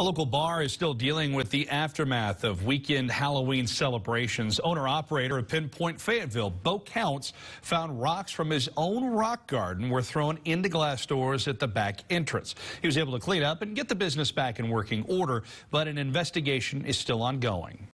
A local bar is still dealing with the aftermath of weekend Halloween celebrations. Owner-operator of Pinpoint Fayetteville, Bo Counts, found rocks from his own rock garden were thrown into glass doors at the back entrance. He was able to clean up and get the business back in working order, but an investigation is still ongoing.